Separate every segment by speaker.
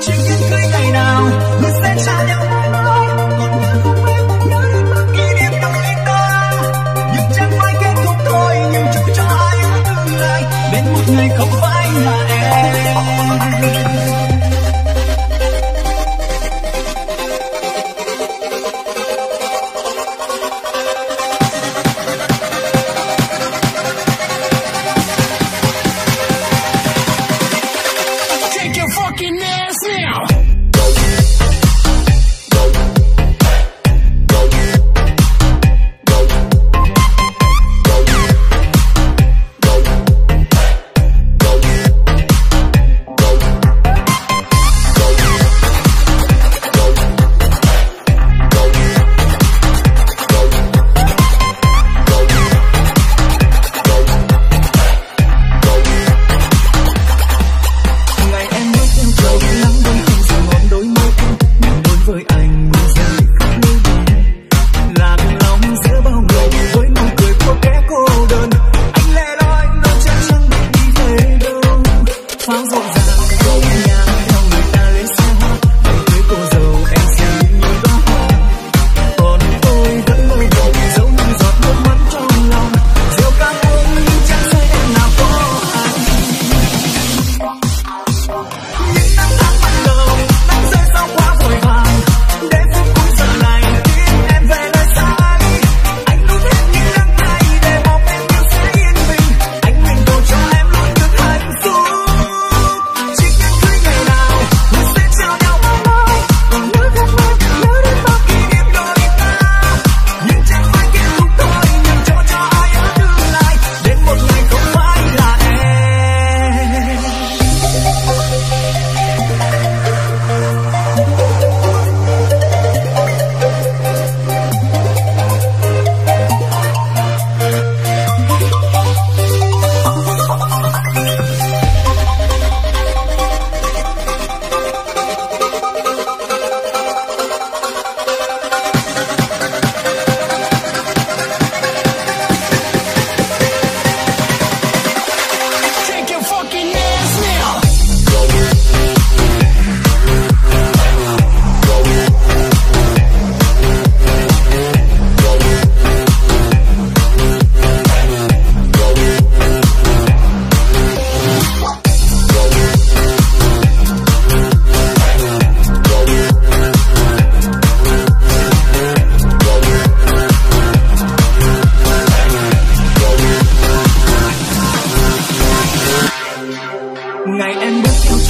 Speaker 1: chỉ những cưới ngày nào người sẽ xa nhau.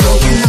Speaker 1: broken